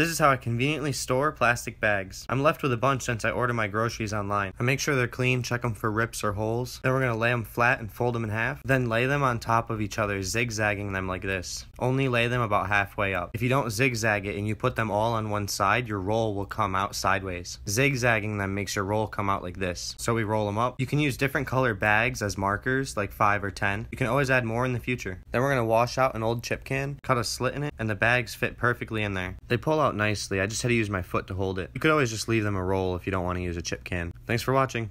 This is how I conveniently store plastic bags. I'm left with a bunch since I order my groceries online. I make sure they're clean, check them for rips or holes. Then we're going to lay them flat and fold them in half. Then lay them on top of each other, zigzagging them like this. Only lay them about halfway up. If you don't zigzag it and you put them all on one side, your roll will come out sideways. Zigzagging them makes your roll come out like this. So we roll them up. You can use different color bags as markers, like 5 or 10. You can always add more in the future. Then we're going to wash out an old chip can, cut a slit in it, and the bags fit perfectly in there. They pull out nicely. I just had to use my foot to hold it. You could always just leave them a roll if you don't want to use a chip can. Thanks for watching.